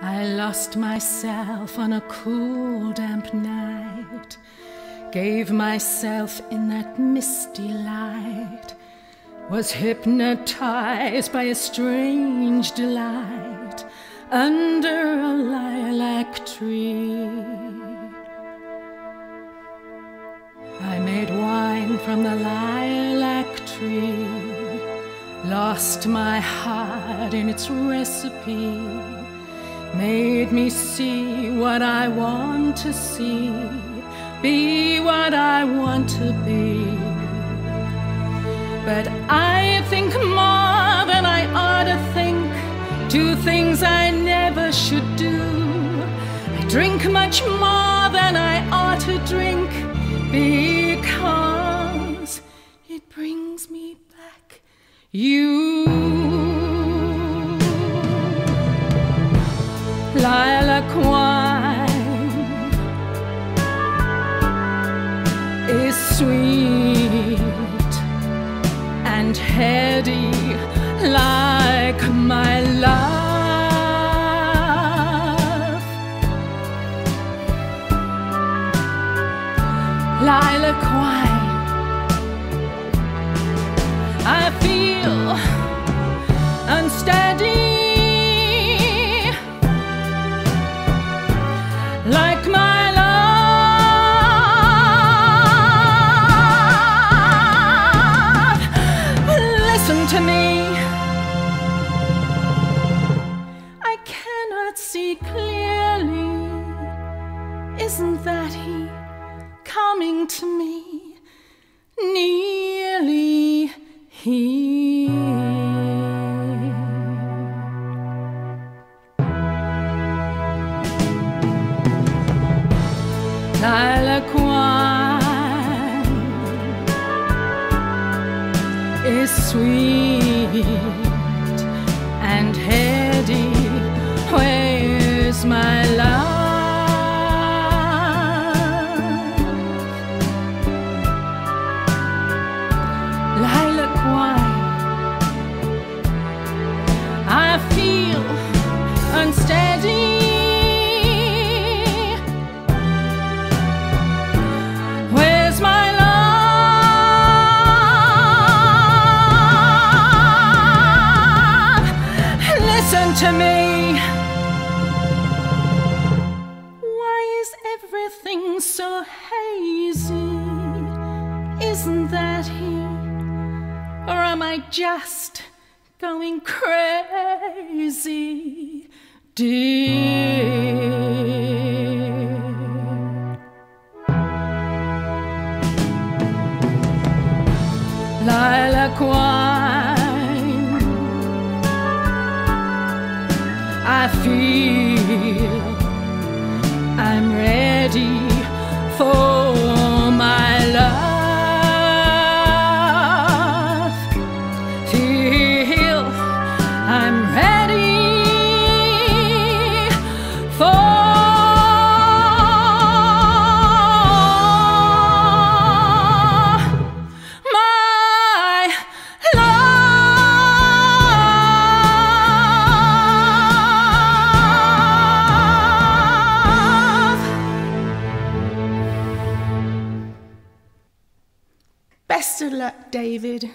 I lost myself on a cool, damp night, gave myself in that misty light, was hypnotized by a strange delight under a lilac tree. I made wine from the lilac tree, lost my heart in its recipe, made me see what I want to see, be what I want to be. But I think more than I ought to think, do things I never should do. I drink much more than I ought to drink because it brings me back you. Sweet and heady like my love. Lilac wine, I feel I cannot see clearly. Isn't that he coming to me? Nearly here. Lilac wine is sweet and to me. Why is everything so hazy? Isn't that he? Or am I just going crazy, dear? lilac wine. I feel. I'm ready for Best of luck, David.